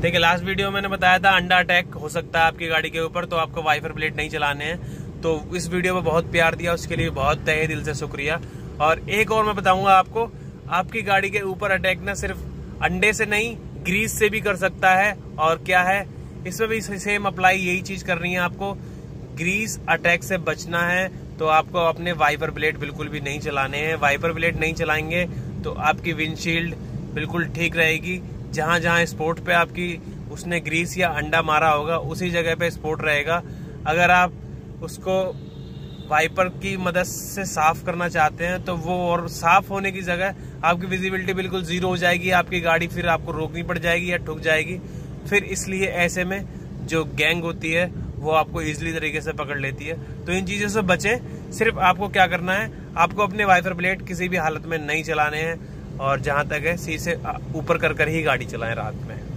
देखिए last video मैंने बताया था, अंडा अटैक हो सकता है आपकी गाड़ी के ऊपर तो आपको वाइफर प्लेट नहीं चलाने हैं। तो इस वीडियो में बहुत प्यार दिया, उसके लिए बहुत तहे दिल से शुक्रिया। और एक और मैं बताऊँगा आपको, आपकी गाड़ी के ऊपर अटैक ना सिर्फ़ अंडे से नहीं ग्रीस से भी कर सकता है। और क्या है? इसमें भी सेम अप्लाई यही चीज़ करनी है आपको। ग्रीस अटैक से बचना है तो आपको अपने वाइपर ब्लेड बिल्कुल भी नहीं चलाने हैं। वाइपर ब्लेड नहीं चलाएँगे तो आपकी विंडशील्ड बिल्कुल ठीक रहेगी। जहाँ जहाँ स्पोर्ट पे आपकी उसने ग्रीस या अंडा मारा होगा, उसी जगह पे स्पोर्ट रहेगा। अगर आप उसको वाइपर की मदद से साफ़ करना चाहते हैं तो वो और साफ़ होने की जगह आपकी विजिबिलिटी बिल्कुल ज़ीरो हो जाएगी, आपकी गाड़ी फिर आपको रोकनी पड़ जाएगी या ठुक जाएगी। फिर इसलिए ऐसे में जो गैंग होती है, वो आपको इजिली तरीके से पकड़ लेती है। तो इन चीज़ों से बचे। सिर्फ़ आपको क्या करना है, आपको अपने वाइपर ब्लेड किसी भी हालत में नहीं चलाने हैं। और जहाँ तक है सी से ऊपर कर कर ही गाड़ी चलाएँ रात में।